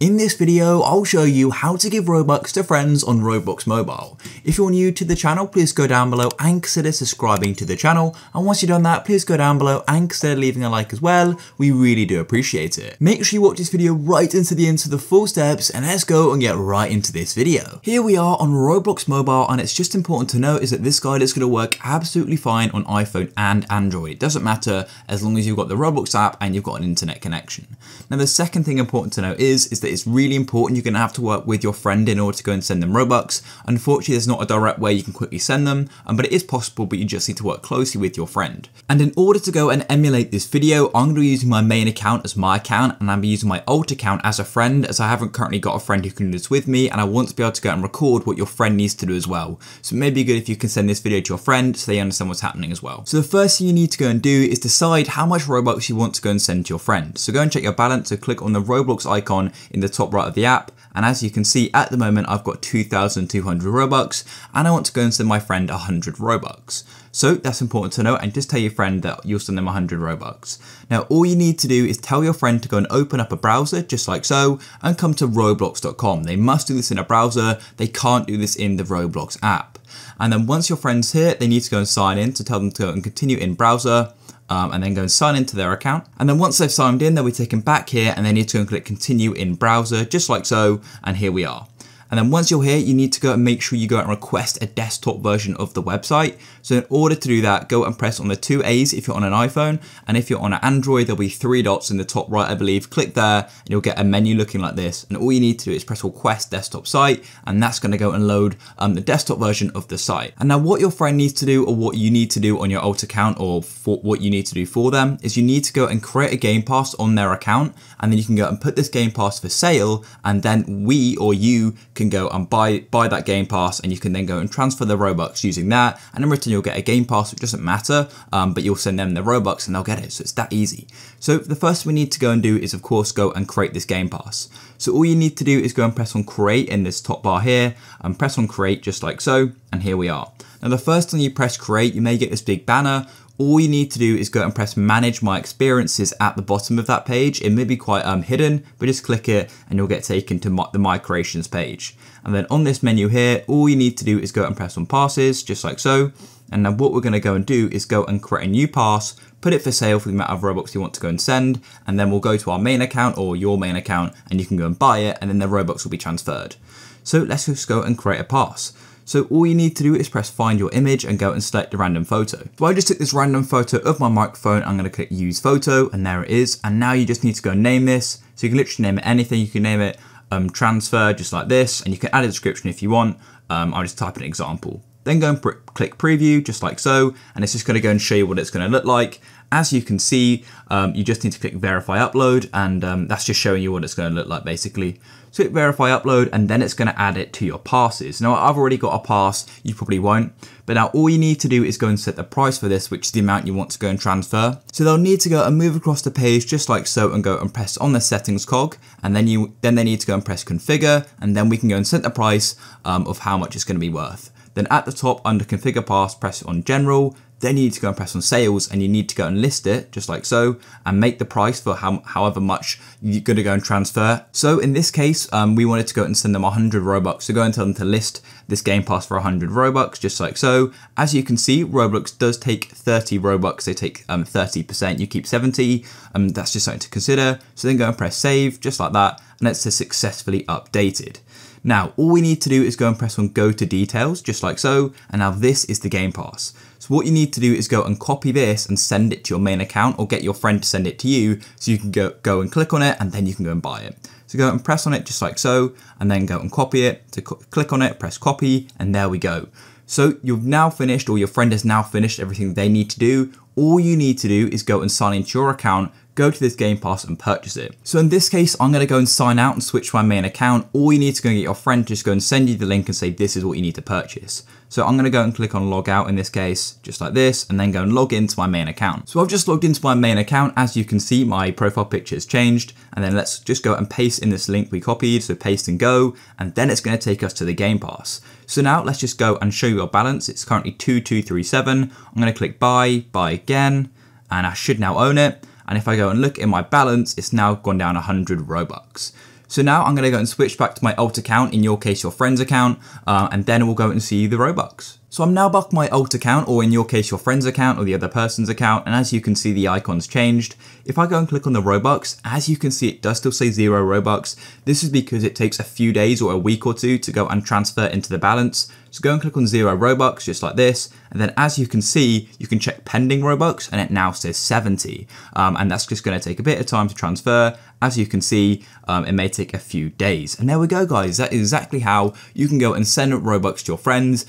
In this video, I'll show you how to give Robux to friends on Roblox Mobile. If you're new to the channel, please go down below and consider subscribing to the channel. And once you've done that, please go down below and consider leaving a like as well. We really do appreciate it. Make sure you watch this video right into the end for the full steps and let's go and get right into this video. Here we are on Roblox Mobile and it's just important to note is that this guide is going to work absolutely fine on iPhone and Android. It doesn't matter as long as you've got the Roblox app and you've got an internet connection. Now the second thing important to note is, is that it's really important you're going to have to work with your friend in order to go and send them Robux. Unfortunately, there's not a direct way you can quickly send them, um, but it is possible, but you just need to work closely with your friend. And in order to go and emulate this video, I'm going to be using my main account as my account, and I'm using my alt account as a friend, as I haven't currently got a friend who can do this with me, and I want to be able to go and record what your friend needs to do as well. So it may be good if you can send this video to your friend so they understand what's happening as well. So the first thing you need to go and do is decide how much Robux you want to go and send to your friend. So go and check your balance, so click on the Roblox icon in the top right right of the app. And as you can see at the moment, I've got 2,200 Robux and I want to go and send my friend 100 Robux. So that's important to know and just tell your friend that you'll send them 100 Robux. Now all you need to do is tell your friend to go and open up a browser just like so and come to roblox.com. They must do this in a browser, they can't do this in the Roblox app. And then once your friend's here, they need to go and sign in to tell them to go and continue in browser um, and then go and sign into their account. And then once they've signed in, they'll be taken back here and they need to click continue in browser, just like so. And here we are. And then once you're here, you need to go and make sure you go and request a desktop version of the website. So in order to do that, go and press on the two A's if you're on an iPhone. And if you're on an Android, there'll be three dots in the top right, I believe. Click there and you'll get a menu looking like this. And all you need to do is press request desktop site. And that's gonna go and load um, the desktop version of the site. And now what your friend needs to do or what you need to do on your alt account or what you need to do for them is you need to go and create a game pass on their account. And then you can go and put this game pass for sale. And then we or you can go and buy buy that Game Pass and you can then go and transfer the Robux using that and in return you'll get a Game Pass which doesn't matter um, but you'll send them the Robux and they'll get it so it's that easy. So the first thing we need to go and do is of course go and create this Game Pass. So all you need to do is go and press on create in this top bar here and press on create just like so and here we are. Now the first time you press create you may get this big banner all you need to do is go and press manage my experiences at the bottom of that page. It may be quite um, hidden, but just click it and you'll get taken to my, the My Creations page. And then on this menu here, all you need to do is go and press on passes, just like so. And now what we're gonna go and do is go and create a new pass, put it for sale for the amount of Robux you want to go and send, and then we'll go to our main account or your main account and you can go and buy it and then the Robux will be transferred. So let's just go and create a pass. So all you need to do is press find your image and go and select a random photo. So I just took this random photo of my microphone, I'm gonna click use photo and there it is. And now you just need to go name this. So you can literally name it anything, you can name it um, transfer just like this and you can add a description if you want. Um, I'll just type an example. Then go and click preview just like so and it's just going to go and show you what it's going to look like. As you can see, um, you just need to click verify upload and um, that's just showing you what it's going to look like basically. So click verify upload and then it's going to add it to your passes. Now I've already got a pass, you probably won't, but now all you need to do is go and set the price for this, which is the amount you want to go and transfer. So they'll need to go and move across the page just like so and go and press on the settings cog and then you then they need to go and press configure and then we can go and set the price um, of how much it's going to be worth. Then at the top under configure pass, press on general, then you need to go and press on sales and you need to go and list it just like so and make the price for how, however much you're going to go and transfer. So in this case, um, we wanted to go and send them 100 Robux. So go and tell them to list this Game Pass for 100 Robux just like so. As you can see, Roblox does take 30 Robux. They take um, 30%, you keep 70. Um, that's just something to consider. So then go and press save just like that and it's successfully updated. Now, all we need to do is go and press on go to details, just like so, and now this is the Game Pass. So what you need to do is go and copy this and send it to your main account or get your friend to send it to you so you can go, go and click on it and then you can go and buy it. So go and press on it just like so, and then go and copy it, to click on it, press copy, and there we go. So you've now finished, or your friend has now finished everything they need to do. All you need to do is go and sign into your account, go to this Game Pass and purchase it. So in this case, I'm gonna go and sign out and switch my main account. All you need to go and get your friend to just go and send you the link and say, this is what you need to purchase. So I'm gonna go and click on log out in this case, just like this, and then go and log into my main account. So I've just logged into my main account. As you can see, my profile picture has changed. And then let's just go and paste in this link we copied. So paste and go, and then it's gonna take us to the Game Pass. So now let's just go and show you our balance. It's currently 2237. I'm gonna click buy, buy again, and I should now own it. And if I go and look in my balance, it's now gone down 100 Robux. So now I'm to go and switch back to my alt account, in your case your friend's account, uh, and then we'll go and see the Robux. So I'm now back my alt account, or in your case your friend's account or the other person's account, and as you can see the icon's changed. If I go and click on the Robux, as you can see it does still say zero Robux. This is because it takes a few days or a week or two to go and transfer into the balance. So go and click on zero Robux, just like this, and then as you can see, you can check pending Robux, and it now says 70. Um, and that's just gonna take a bit of time to transfer. As you can see, um, it may take a few days. And there we go, guys. That is exactly how you can go and send Robux to your friends